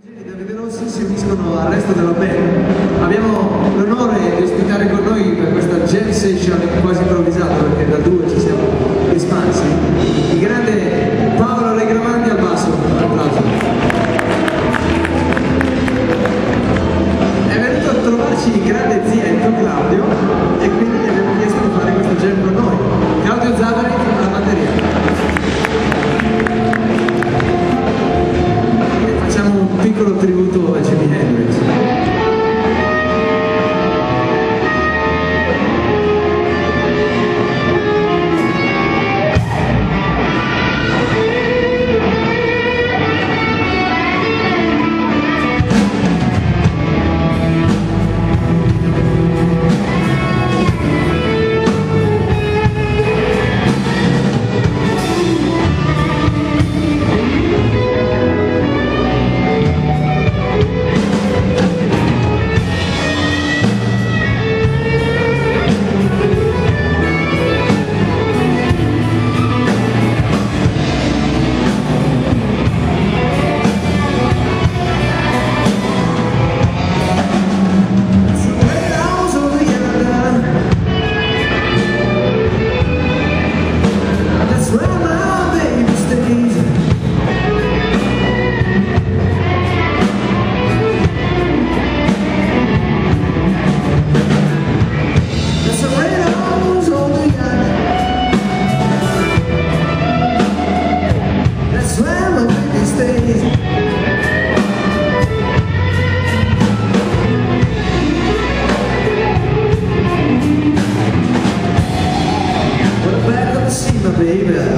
Davide Rossi si uniscono al resto della band. Abbiamo l'onore di ospitare con noi per questa jam session quasi improvvisata perché da due ci siamo espansi il grande Amen.